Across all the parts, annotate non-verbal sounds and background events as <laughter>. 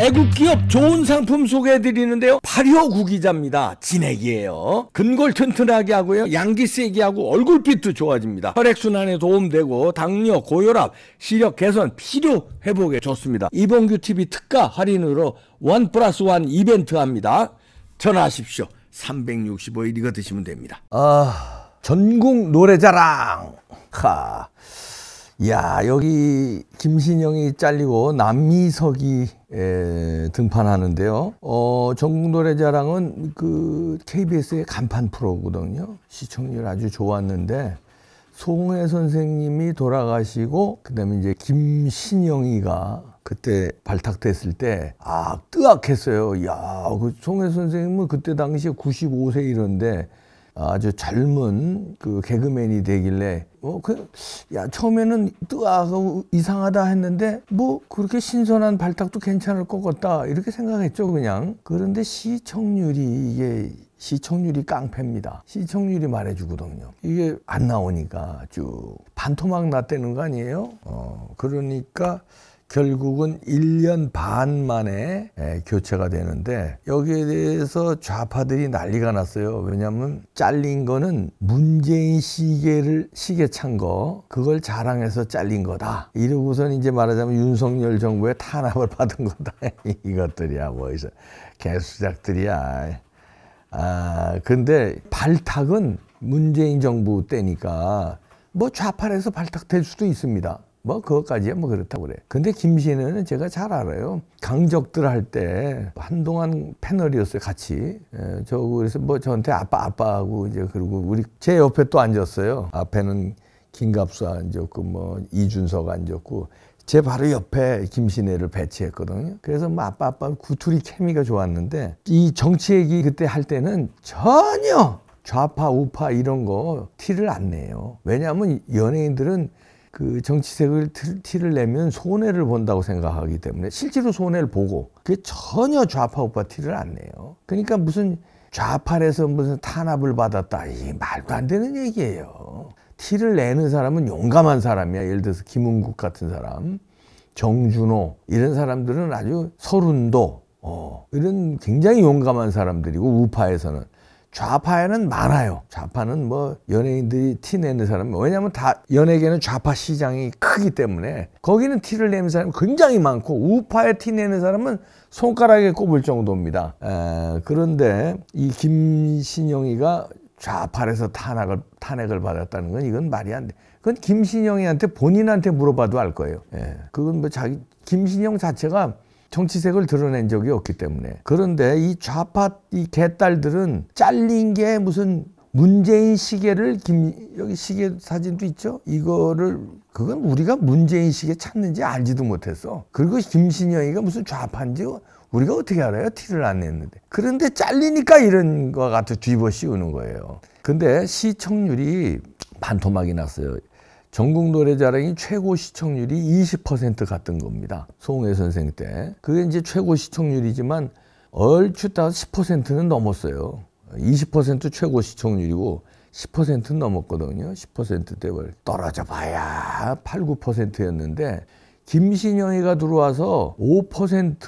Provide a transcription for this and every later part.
애국기업 좋은 상품 소개해드리는데요. 발효 구기자입니다. 진액이에요. 근골 튼튼하게 하고요. 양기 세게 하고 얼굴빛도 좋아집니다. 혈액순환에 도움되고 당뇨, 고혈압, 시력 개선, 피로 회복에 좋습니다. 이봉규 TV 특가 할인으로 원 플러스 원 이벤트 합니다. 전화하십시오. 365일 이거 드시면 됩니다. 아, 전국 노래자랑. 하. 야 여기 김신영이 잘리고 남미석이 에, 등판하는데요. 어, 전국 노래자랑은 그 KBS의 간판 프로거든요. 시청률 아주 좋았는데 송혜 선생님이 돌아가시고 그다음에 이제 김신영이가 그때 발탁됐을 때, 아, 뜨악했어요. 야, 그 송혜 선생님은 그때 당시에 95세 이런데, 아주 젊은 그 개그맨이 되길래 어그야 처음에는 뜨아하고 이상하다 했는데 뭐 그렇게 신선한 발탁도 괜찮을 것 같다 이렇게 생각했죠 그냥 그런데 시청률이 이게 시청률이 깡패입니다. 시청률이 말해주거든요. 이게 안 나오니까 쭉 반토막 났다는 거 아니에요? 어 그러니까 결국은 1년 반 만에 예, 교체가 되는데 여기에 대해서 좌파들이 난리가 났어요. 왜냐하면 잘린 거는 문재인 시계를 시계 찬 거 그걸 자랑해서 잘린 거다. 이러고선 이제 말하자면 윤석열 정부의 탄압을 받은 거다. <laughs> 이것들이야 뭐이서 개수작들이야. 아 근데 발탁은 문재인 정부 때니까 뭐 좌파에서 발탁될 수도 있습니다. 뭐 그것까지야 뭐 그렇다고 그래. 근데 김신혜는 제가 잘 알아요. 강적들 할 때 한동안 패널이었어요 같이. 예, 저 그래서 뭐 저한테 아빠 아빠하고 이제 그리고 우리 제 옆에 또 앉았어요. 앞에는 김갑수 앉았고 뭐 이준석 앉았고 제 바로 옆에 김신혜를 배치했거든요. 그래서 뭐 아빠 아빠 구투리 케미가 좋았는데 이 정치 얘기 그때 할 때는 전혀 좌파 우파 이런 거 티를 안 내요. 왜냐하면 연예인들은 그 정치색을 티를 내면 손해를 본다고 생각하기 때문에 실제로 손해를 보고 그게 전혀 좌파 우파 티를 안 내요. 그러니까 무슨 좌파에서 무슨 탄압을 받았다 이 말도 안 되는 얘기예요. 티를 내는 사람은 용감한 사람이야. 예를 들어서 김은국 같은 사람, 정준호 이런 사람들은 아주 서른도 어, 이런 굉장히 용감한 사람들이고 우파에서는 좌파에는 많아요. 좌파는 뭐 연예인들이 티 내는 사람, 왜냐하면 다 연예계는 좌파 시장이 크기 때문에 거기는 티를 내는 사람이 굉장히 많고 우파에 티 내는 사람은 손가락에 꼽을 정도입니다. 에, 그런데 이 김신영이가 좌파에서 탄핵을 탄핵을 받았다는 건 이건 말이 안 돼. 그건 김신영이한테 본인한테 물어봐도 알 거예요. 예. 그건 뭐 자기 김신영 자체가 정치색을 드러낸 적이 없기 때문에. 그런데 이 좌파 이 개딸들은 잘린 게 무슨 문재인 시계를 김 여기 시계 사진도 있죠. 이거를 그건 우리가 문재인 시계 찾는지 알지도 못했어. 그리고 김신영이가 무슨 좌파인지 우리가 어떻게 알아요? 티를 안 냈는데. 그런데 잘리니까 이런 거 같은 뒤집어 씌우는 거예요. 근데 시청률이 반토막이 났어요. 전국 노래자랑이 최고 시청률이 20% 갔던 겁니다. 송혜 선생 때. 그게 이제 최고 시청률이지만 얼추 따서 10%는 넘었어요. 20% 최고 시청률이고 10%는 넘었거든요. 10%대 떨어져 봐야 8, 9%였는데 김신영이가 들어와서 5%,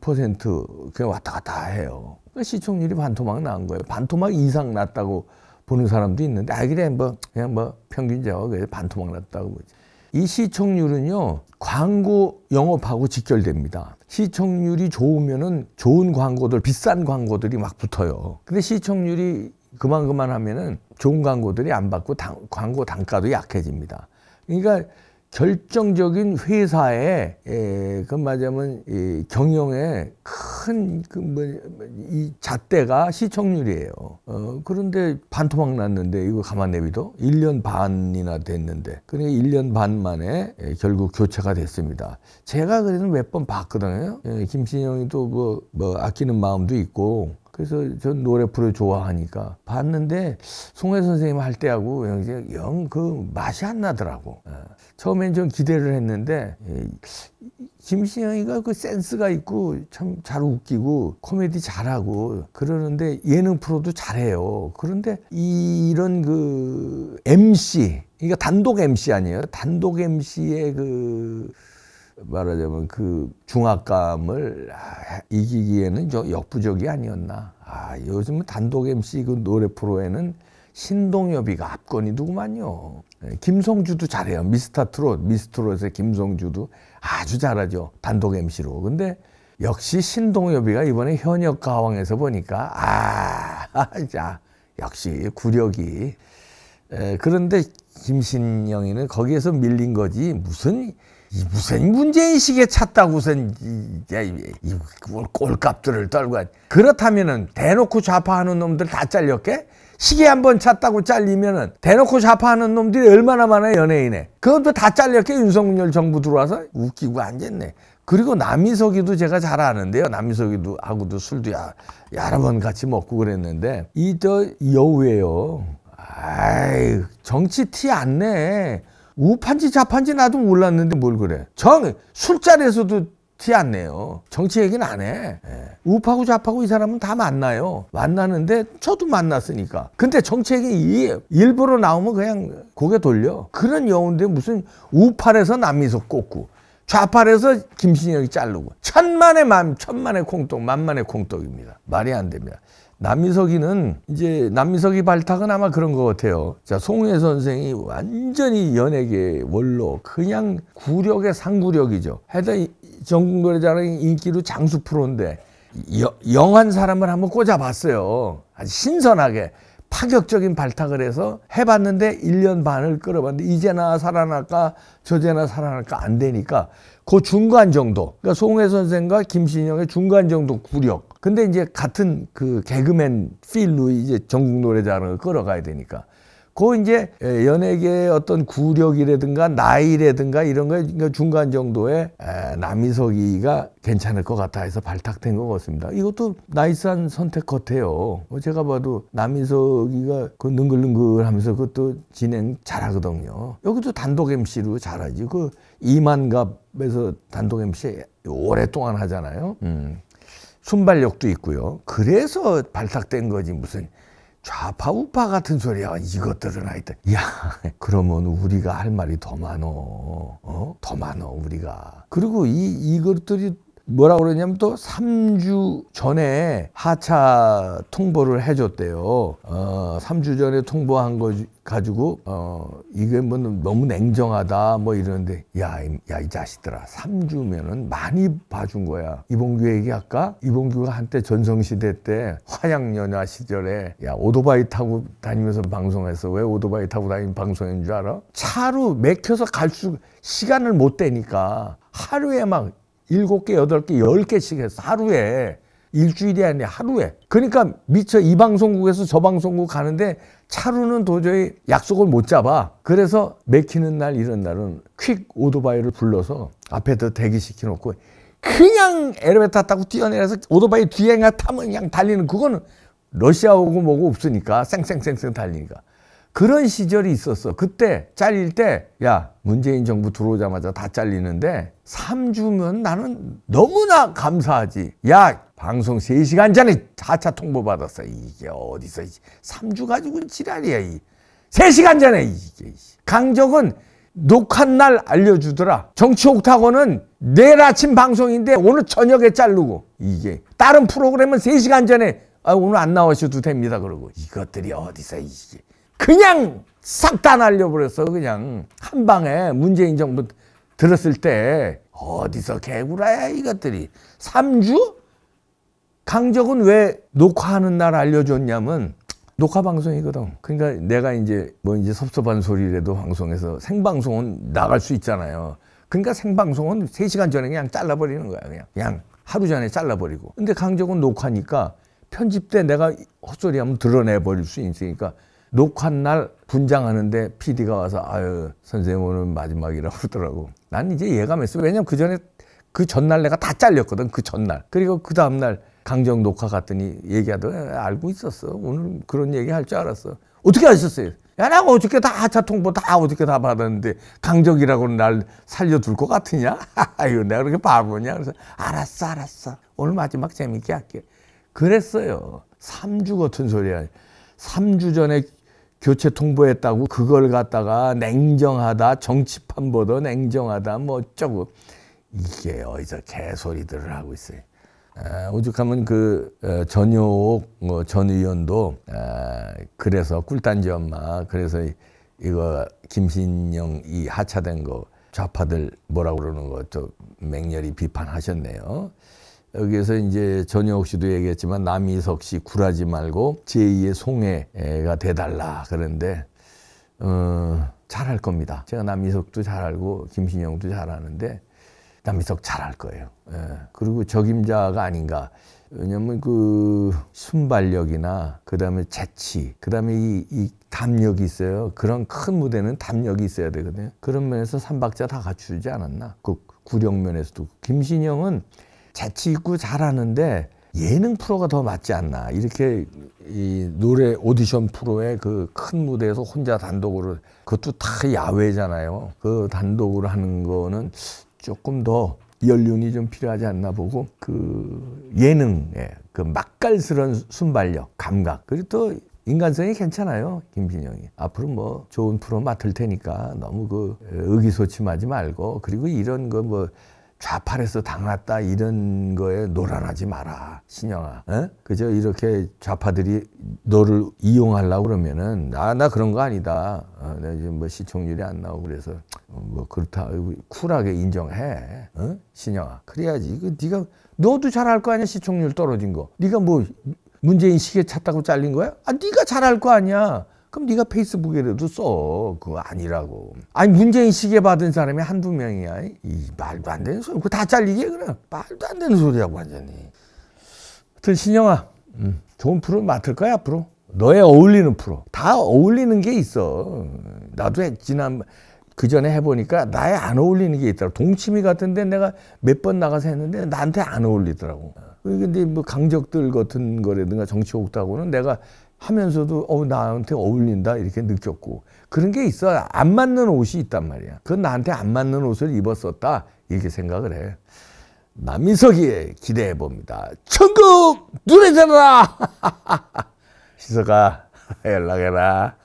6% 그냥 왔다 갔다 해요. 그러니까 시청률이 반토막 난 거예요. 반토막 이상 났다고 보는 사람도 있는데 아 그래 뭐 그냥 뭐 평균적 그래 반토막 났다고 보지. 이 시청률은요 광고 영업하고 직결됩니다. 시청률이 좋으면은 좋은 광고들 비싼 광고들이 막 붙어요. 근데 시청률이 그만 그만 하면은 좋은 광고들이 안 받고 당, 광고 단가도 약해집니다. 그러니까 결정적인 회사의 에, 그 말하자면 이 경영의 큰그뭐이 잣대가 시청률이에요. 어, 그런데 반토막 났는데 이거 가만 내비도 1년 반이나 됐는데 그러니까 1년 반 만에 에, 결국 교체가 됐습니다. 제가 그래도 몇번 봤거든요. 에, 김신영이 또뭐 뭐 아끼는 마음도 있고 그래서 전 노래 프로 좋아하니까 봤는데 송혜 선생님 할 때하고 영그 맛이 안 나더라고. 예. 처음엔 좀 기대를 했는데 예, 김신영이가 그 센스가 있고 참 잘 웃기고 코미디 잘하고 그러는데 예능 프로도 잘해요. 그런데 이런 그 MC, 그러니까 단독 MC 아니에요? 단독 MC의 그 말하자면 그 중압감을 아, 이기기에는 저 역부족이 아니었나. 아, 요즘 단독 MC 그 노래 프로에는 신동엽이가 압권이누구만요. 예, 김성주도 잘해요. 미스터 트롯, 미스트롯의 김성주도 아주 잘하죠. 단독 MC로. 근데 역시 신동엽이가 이번에 현역 가왕에서 보니까 아, <laughs> 자, 역시 구력이. 에, 그런데 김신영이는 거기에서 밀린 거지 무슨 무슨 문제의식에 찼다고선 이, 이, 이, 꼴값들을 떨고 그렇다면은 대놓고 좌파하는 놈들 다 잘렸게? 시계 한 번 찼다고 잘리면은 대놓고 좌파하는 놈들이 얼마나 많아 연예인에? 그것도 다 잘렸게 윤석열 정부 들어와서 웃기고 앉았네. 그리고 남희석이도 제가 잘 아는데요. 남희석이도 하고도 술도 야, 여러 번 같이 먹고 그랬는데. 이 저 여우예요 아이 정치 티 안 내. 우판지 좌판지 나도 몰랐는데 뭘 그래. 정 술자리에서도 티 안 내요. 정치 얘기는 안 해. 예. 우파고 좌파고 이 사람은 다 만나요. 만나는데 저도 만났으니까. 근데 정치 얘기 일부러 나오면 그냥 고개 돌려. 그런 여운데 무슨 우팔에서 남미석 꽂고 좌팔에서 김신영이 자르고 천만의 만 천만의 콩떡 만만의 콩떡입니다. 말이 안 됩니다. 남미석이는 이제 남미석이 발탁은 아마 그런 것 같아요. 자, 송혜 선생이 완전히 연예계 원로, 그냥 구력의 상구력이죠. 하여튼 전국 노래자랑 인기로 장수 프로인데 여, 영한 사람을 한번 꽂아봤어요. 아주 신선하게. 파격적인 발탁을 해서 해봤는데 1년 반을 끌어봤는데 이제나 살아날까 저제나 살아날까 안 되니까 그 중간 정도 그러니까 송혜 선생과 김신영의 중간 정도 구력 근데 이제 같은 그 개그맨 필로 이제 전국 노래자랑을 끌어가야 되니까 그 이제 연예계의 어떤 구력이라든가 나이라든가 이런 거 중간 정도의 남희석이가 괜찮을 것 같아 해서 발탁된 것 같습니다. 이것도 나이스한 선택 같아요. 뭐 제가 봐도 남희석이가 그 능글능글 하면서 그것도 진행 잘하거든요. 여기도 단독 MC로 잘하지. 그 이만갑에서 단독 MC 오랫동안 하잖아요. 음. 순발력도 있고요. 그래서 발탁된 거지 무슨 좌파 우파 같은 소리야 이것들은 하여튼 야 <laughs> 그러면 우리가 할 말이 더 많어 어? 더 많어 우리가 그리고 이 이것들이 뭐라 그러냐면 또 3주 전에 하차 통보를 해줬대요. 어, 3주 전에 통보한 거 가지고, 어, 이게 뭐 너무 냉정하다 뭐 이러는데, 야, 야, 이 자식들아. 3주면은 많이 봐준 거야. 이봉규 얘기할까? 이봉규가 한때 전성시대 때 화양연화 시절에, 야, 오토바이 타고 다니면서 방송했어. 왜 오토바이 타고 다니는 방송인 줄 알아? 차로 맥혀서 갈 수, 시간을 못 대니까 하루에 막 일곱 개, 여덟 개, 열 개씩 해서 하루에 일주일이 아니라 하루에. 그러니까 미처 이 방송국에서 저 방송국 가는데 차로는 도저히 약속을 못 잡아. 그래서 맥히는 날 이런 날은 퀵 오토바이를 불러서 앞에다 대기시켜 놓고 그냥 엘리베이터 타고 뛰어내려서 오토바이 뒤에 타면 그냥 달리는 그거는 러시아 오고 뭐고 없으니까 쌩쌩쌩쌩 달리니까. 그런 시절이 있었어. 그때 잘릴 때, 야, 문재인 정부 들어오자마자 다 잘리는데, 3주면 나는 너무나 감사하지. 야, 방송 3시간 전에 4차 통보 받았어. 이게 어디서, 3주 가지고 지랄이야, 이. 3시간 전에, 이게. 강적은 녹화 날 알려주더라. 정치 옥타곤은 내일 아침 방송인데 오늘 저녁에 자르고, 이게. 다른 프로그램은 3시간 전에, 아, 오늘 안 나오셔도 됩니다. 그러고. 이것들이 어디서, 이게. 그냥 싹 다 날려버렸어. 그냥 한 방에 문재인 정부 들었을 때 어디서 개구라야 이것들이 3주? 강적은 왜 녹화하는 날 알려줬냐면 녹화 방송이거든. 그러니까 내가 이제 뭐 이제 섭섭한 소리라도 방송에서 생방송은 나갈 수 있잖아요. 그러니까 생방송은 3시간 전에 그냥 잘라버리는 거야. 그냥. 그냥 하루 전에 잘라버리고. 근데 강적은 녹화니까 편집 때 내가 헛소리 하면 드러내버릴 수 있으니까 녹화 날 분장하는데 PD가 와서 아유 선생님 오늘 마지막이라고 그러더라고. 난 이제 예감했어. 왜냐면 그 전에 그 전날 내가 다 잘렸거든. 그 전날. 그리고 그 다음 날 강정 녹화 갔더니 얘기하더라. 알고 있었어. 오늘 그런 얘기 할 줄 알았어. 어떻게 하셨어요? 야, 나 어저께 다 하차 통보 다 어저께 다 받았는데 강정이라고 날 살려둘 것 같으냐? <laughs> 아유, 내가 그렇게 바보냐? 그래서 알았어, 알았어. 오늘 마지막 재밌게 할게. 그랬어요. 3주 같은 소리야. 3주 전에 교체 통보했다고 그걸 갖다가 냉정하다 정치판보다 냉정하다 뭐 어쩌고 이게 어디서 개소리들을 하고 있어요. 아, 오죽하면 그 어, 전효옥 뭐, 전 의원도 아, 그래서 꿀단지 엄마 그래서 이- 이거 김신영 이 하차된 거 좌파들 뭐라고 그러는 거또 맹렬히 비판하셨네요. 여기에서 이제 전효옥 씨도 얘기했지만 남이석 씨 굴하지 말고 제2의 송해가 돼달라 그런데 어, 잘할 겁니다. 제가 남이석도 잘 알고 김신영도 잘 아는데 남이석 잘할 거예요. 예. 그리고 적임자가 아닌가. 왜냐면 그 순발력이나 그 다음에 재치, 그 다음에 이, 이 담력이 있어요. 그런 큰 무대는 담력이 있어야 되거든요. 그런 면에서 삼박자 다 갖추지 않았나. 그 구령 면에서도. 김신영은 재치 있고 잘하는데 예능 프로가 더 맞지 않나. 이렇게 이 노래 오디션 프로의 그 큰 무대에서 혼자 단독으로 그것도 다 야외잖아요. 그 단독으로 하는 거는 조금 더 연륜이 좀 필요하지 않나 보고 그 예능의 그 맛깔스러운 순발력, 감각 그리고 또 인간성이 괜찮아요 김신영이 앞으로 뭐 좋은 프로 맡을 테니까 너무 그 의기소침하지 말고 그리고 이런 거뭐 좌팔에서 당났다 이런 거에 노란하지 마라 신영아. 어? 그저 이렇게 좌파들이 너를 이용하려고 그러면은 나, 나 그런 거 아니다. 어, 내가 지금 뭐 시청률이 안 나오고 그래서 어, 뭐 그렇다. 쿨하게 인정해. 어? 신영아. 그래야지. 그 네가 너도 잘할 거 아니야 시청률 떨어진 거. 네가 뭐 문재인 시계 찼다고 잘린 거야? 아 네가 잘할 거 아니야 그럼 네가 페이스북에라도 써. 그거 아니라고. 아니 문재인 시계 받은 사람이 한두 명이야. 이 말도 안 되는 소리. 그거 다 잘리게 그래. 말도 안 되는 소리하고 완전히. 하여튼 신영아, 음, 좋은 프로 맡을 거야 앞으로. 너에 어울리는 프로. 다 어울리는 게 있어. 나도 해- 지난 그 전에 해보니까 나에 안 어울리는 게 있더라고. 동치미 같은데 내가 몇 번 나가서 했는데 나한테 안 어울리더라고. 근데 뭐 강적들 같은 거라든가 정치옥다고는 내가 하면서도 어 나한테 어울린다? 이렇게 느꼈고. 그런 게 있어 안 맞는 옷이 있단 말이야. 그건 나한테 안 맞는 옷을 입었었다? 이렇게 생각을 해. 남인석이 기대해 봅니다. 천국 눈에 들어라! 희석아 <laughs> <laughs> 연락해라